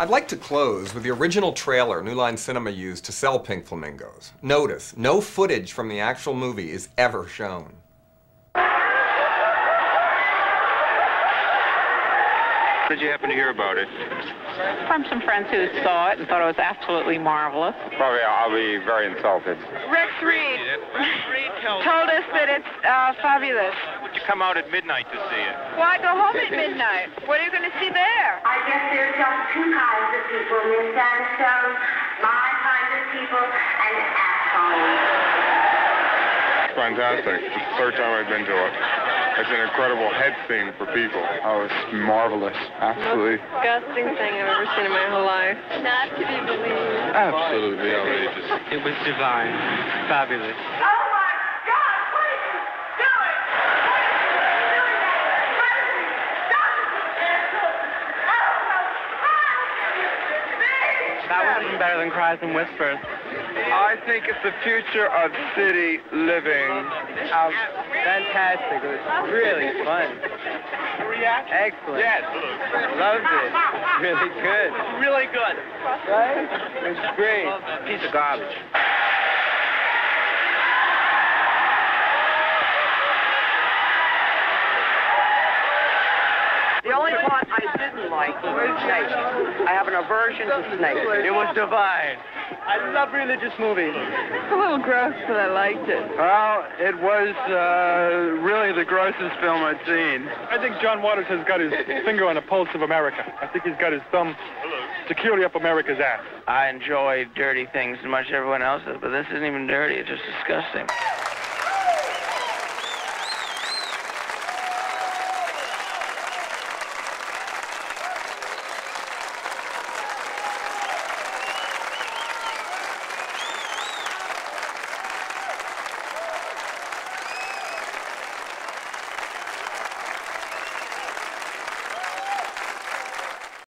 I'd like to close with the original trailer New Line Cinema used to sell Pink Flamingos. Notice, no footage from the actual movie is ever shown. How did you happen to hear about it? From some friends who saw it and thought it was absolutely marvelous. Probably I'll be very insulted. Rex Reed told us that it's uh, fabulous. Would you come out at midnight to see it? Why go home at midnight? What are you going to see there? People, Miss Sandstone. My kind of people and assholes. Fantastic. It's the third time I've been to it. It's an incredible head scene for people. Oh, it's marvelous. Absolutely. Disgusting thing I've ever seen in my whole life. Not to be believed. Absolutely outrageous. It was divine. Fabulous. Oh my God! What are you doing? What are you doing that? Mercy! Stop it! Oh, no! That was even better than Cries and Whispers. I think it's the future of city living. Um, fantastic. It was really fun. Excellent. Yes. Loved it. Really good. Really good. Right? It was great. Piece of garbage. The only part I didn't like snakes. I have an aversion to snakes. It was divine. I love religious movies. It's a little gross, but I liked it. Well, it was uh, really the grossest film I'd seen. I think John Waters has got his finger on the pulse of America. I think he's got his thumb securely up America's ass. I enjoy dirty things as much as everyone else does, but this isn't even dirty. It's just disgusting.